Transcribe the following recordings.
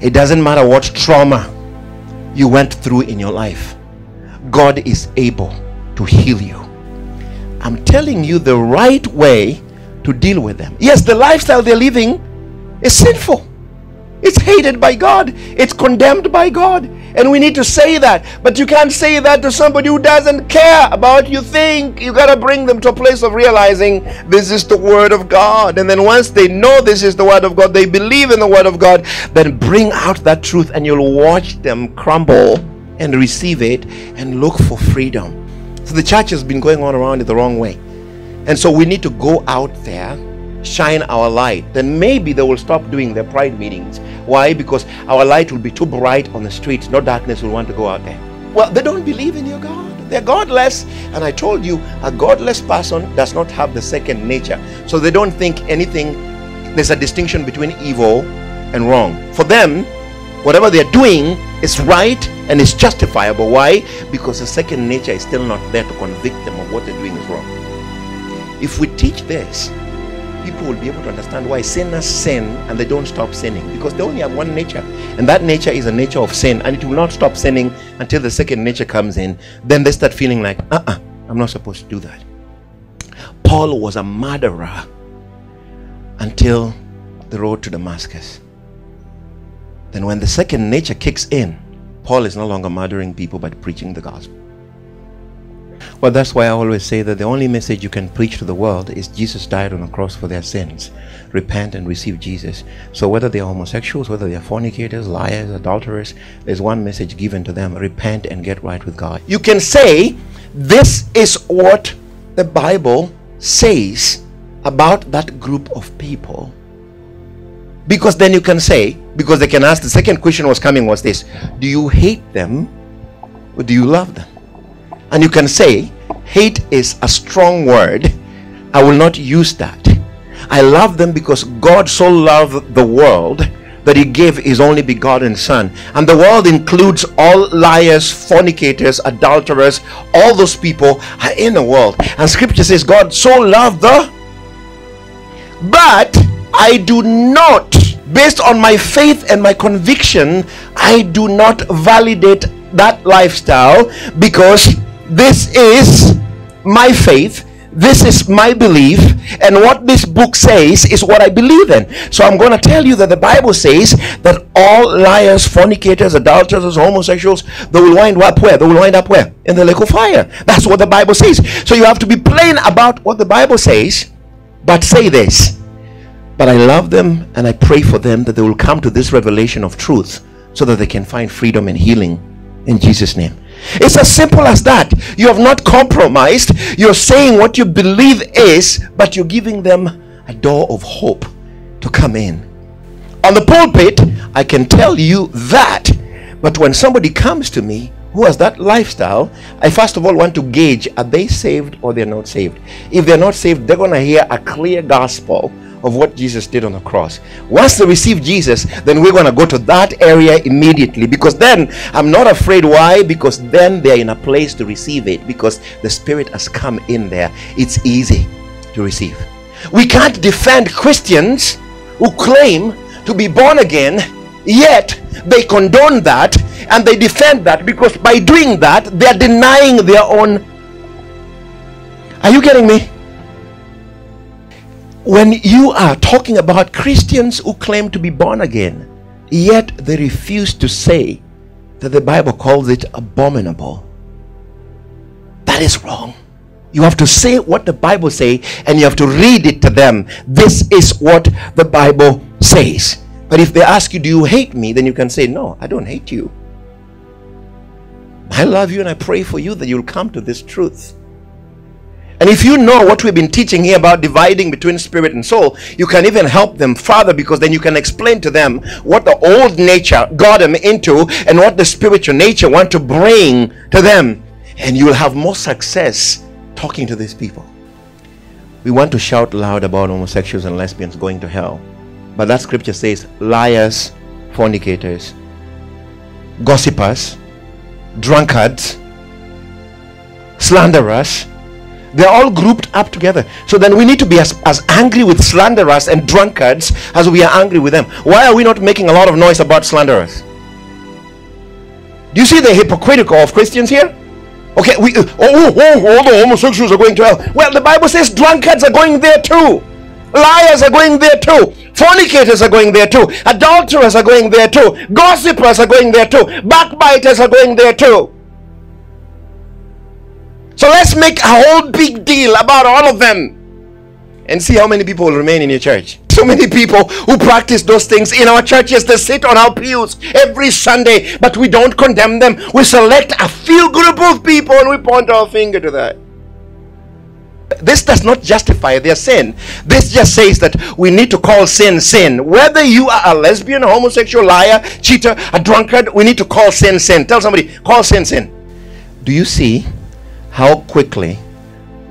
It doesn't matter what trauma you went through in your life, God is able to heal you. I'm telling you the right way to deal with them. Yes, the lifestyle they're living is sinful, it's hated by God, it's condemned by God. And we need to say that. But you can't say that to somebody who doesn't care about you think. You got to bring them to a place of realizing this is the word of God. And then once they know this is the word of God, they believe in the word of God, then bring out that truth and you'll watch them crumble and receive it and look for freedom. So the church has been going on around it the wrong way. And so we need to go out there shine our light, then maybe they will stop doing their pride meetings. Why? Because our light will be too bright on the streets. No darkness will want to go out there. Well, they don't believe in your God. They're godless. And I told you, a godless person does not have the second nature. So they don't think anything, there's a distinction between evil and wrong. For them, whatever they're doing is right and is justifiable. Why? Because the second nature is still not there to convict them of what they're doing is wrong. If we teach this, people will be able to understand why sinners sin and they don't stop sinning because they only have one nature and that nature is a nature of sin and it will not stop sinning until the second nature comes in. Then they start feeling like uh-uh i'm not supposed to do that. Paul was a murderer until the road to damascus. Then when the second nature kicks in paul is no longer murdering people but preaching the gospel well, that's why I always say that the only message you can preach to the world is Jesus died on the cross for their sins. Repent and receive Jesus. So whether they are homosexuals, whether they are fornicators, liars, adulterers, there's one message given to them. Repent and get right with God. You can say, this is what the Bible says about that group of people. Because then you can say, because they can ask, the second question was coming was this Do you hate them or do you love them? And you can say, hate is a strong word. I will not use that. I love them because God so loved the world that he gave his only begotten son. And the world includes all liars, fornicators, adulterers, all those people are in the world. And scripture says God so loved the but I do not based on my faith and my conviction, I do not validate that lifestyle because this is my faith. This is my belief. And what this book says is what i believe in. So i'm going to tell you that the bible says that all liars fornicators adulterers homosexuals they will wind up where? They will wind up where? In the lake of fire. That's what the bible says. So you have to be plain about what the bible says. But say this. But i love them and i pray for them that they will come to this revelation of truth so that they can find freedom and healing in jesus name it's as simple as that. You have not compromised. You're saying what you believe is, but you're giving them a door of hope to come in. On the pulpit, I can tell you that. But when somebody comes to me who has that lifestyle, I first of all want to gauge are they saved or they're not saved? If they're not saved, they're going to hear a clear gospel of what Jesus did on the cross. Once they receive Jesus, then we're going to go to that area immediately because then I'm not afraid. Why? Because then they're in a place to receive it because the Spirit has come in there. It's easy to receive. We can't defend Christians who claim to be born again, yet they condone that and they defend that because by doing that, they're denying their own. Are you getting me? When you are talking about Christians who claim to be born again, yet they refuse to say that the Bible calls it abominable, that is wrong. You have to say what the Bible say and you have to read it to them. This is what the Bible says. But if they ask you, do you hate me? Then you can say, no, I don't hate you. I love you and I pray for you that you'll come to this truth. And if you know what we've been teaching here about dividing between spirit and soul, you can even help them further because then you can explain to them what the old nature got them into and what the spiritual nature want to bring to them. And you will have more success talking to these people. We want to shout loud about homosexuals and lesbians going to hell. But that scripture says liars, fornicators, gossipers, drunkards, slanderers, They're all grouped up together. So then we need to be as, as angry with slanderers and drunkards as we are angry with them. Why are we not making a lot of noise about slanderers? Do you see the hypocritical of Christians here? Okay, we uh, oh, oh, oh, all the homosexuals are going to hell. Well, the Bible says drunkards are going there too. Liars are going there too. Fornicators are going there too. Adulterers are going there too. Gossipers are going there too. Backbiters are going there too. So let's make a whole big deal about all of them and see how many people will remain in your church. So many people who practice those things in our churches, they sit on our pews every Sunday, but we don't condemn them. We select a few group of people and we point our finger to that. This does not justify their sin. This just says that we need to call sin sin. Whether you are a lesbian, a homosexual, liar, cheater, a drunkard, we need to call sin sin. Tell somebody, call sin sin. Do you see how quickly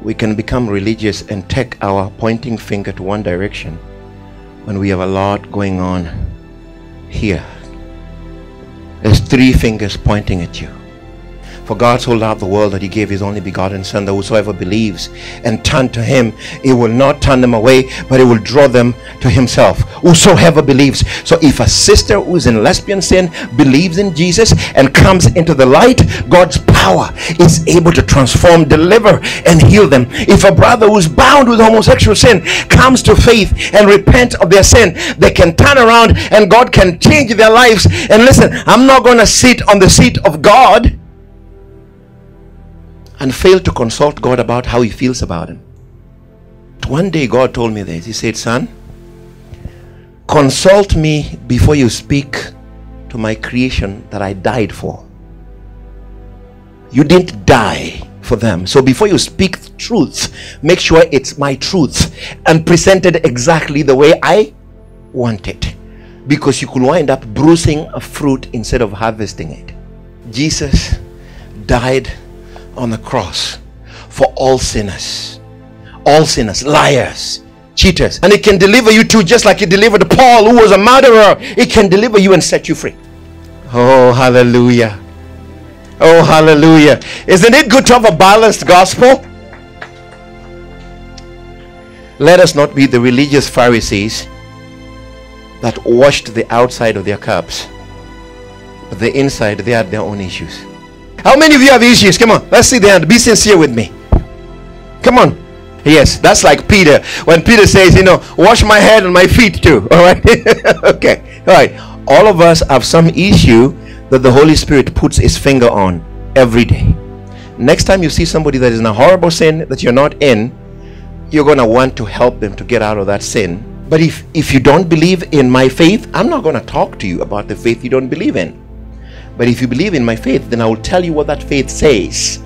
we can become religious and take our pointing finger to one direction when we have a lot going on here? There's three fingers pointing at you. For God so loved the world that he gave his only begotten Son, that whosoever believes and turn to him, it will not turn them away, but it will draw them to himself. Whosoever believes. So if a sister who is in lesbian sin believes in Jesus and comes into the light, God's power is able to transform, deliver, and heal them. If a brother who's bound with homosexual sin comes to faith and repent of their sin, they can turn around and God can change their lives. And listen, I'm not going to sit on the seat of God and failed to consult God about how he feels about him. One day God told me this. He said, Son, consult me before you speak to my creation that I died for. You didn't die for them. So before you speak truth, make sure it's my truth and presented exactly the way I want it. Because you could wind up bruising a fruit instead of harvesting it. Jesus died on the cross for all sinners. All sinners, liars, cheaters. And it can deliver you too, just like it delivered Paul, who was a murderer. It can deliver you and set you free. Oh, hallelujah. Oh, hallelujah. Isn't it good to have a balanced gospel? Let us not be the religious Pharisees that washed the outside of their cups, but the inside, they had their own issues. How many of you have issues? Come on, let's see the hand. Be sincere with me. Come on. Yes, that's like Peter. When Peter says, you know, wash my head and my feet too. All right. okay. All right. All of us have some issue that the Holy Spirit puts his finger on every day. Next time you see somebody that is in a horrible sin that you're not in, you're going to want to help them to get out of that sin. But if, if you don't believe in my faith, I'm not going to talk to you about the faith you don't believe in. But if you believe in my faith, then I will tell you what that faith says.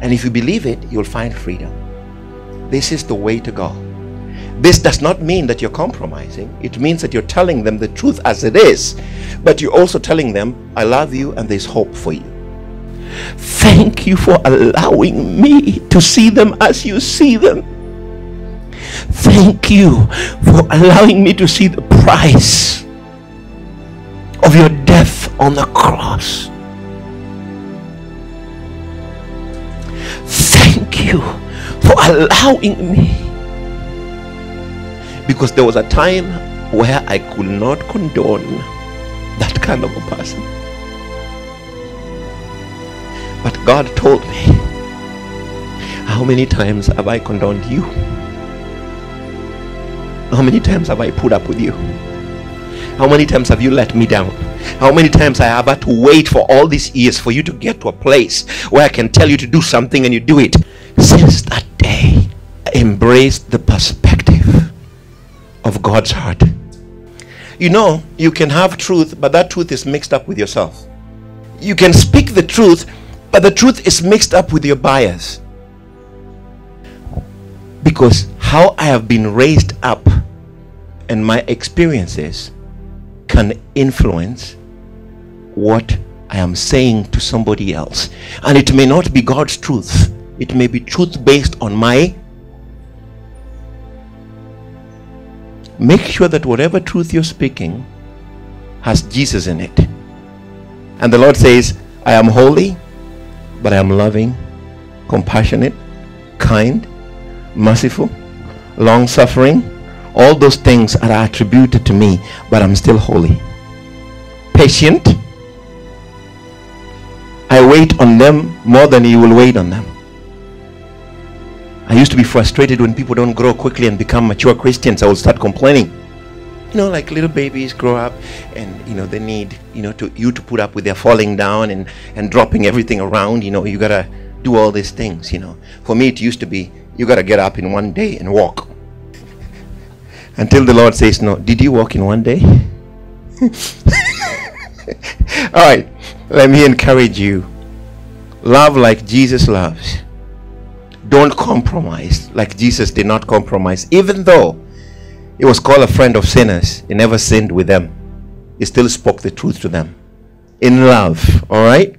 And if you believe it, you'll find freedom. This is the way to go. This does not mean that you're compromising. It means that you're telling them the truth as it is. But you're also telling them, I love you and there's hope for you. Thank you for allowing me to see them as you see them. Thank you for allowing me to see the price of your on the cross. Thank you for allowing me. Because there was a time where I could not condone that kind of a person. But God told me, How many times have I condoned you? How many times have I put up with you? How many times have you let me down? How many times I have had to wait for all these years for you to get to a place where I can tell you to do something and you do it? Since that day, I embraced the perspective of God's heart. You know, you can have truth, but that truth is mixed up with yourself. You can speak the truth, but the truth is mixed up with your bias. Because how I have been raised up and my experiences can influence what I am saying to somebody else. And it may not be God's truth, it may be truth based on my. Make sure that whatever truth you're speaking has Jesus in it. And the Lord says, I am holy, but I am loving, compassionate, kind, merciful, long suffering. All those things are attributed to me, but I'm still holy. Patient. I wait on them more than you will wait on them. I used to be frustrated when people don't grow quickly and become mature Christians. I would start complaining. You know, like little babies grow up and you know they need, you know, to you to put up with their falling down and, and dropping everything around, you know, you gotta do all these things, you know. For me it used to be you gotta get up in one day and walk. Until the Lord says, No, did you walk in one day? all right, let me encourage you. Love like Jesus loves don't compromise like Jesus did not compromise. Even though he was called a friend of sinners, he never sinned with them. He still spoke the truth to them in love. All right?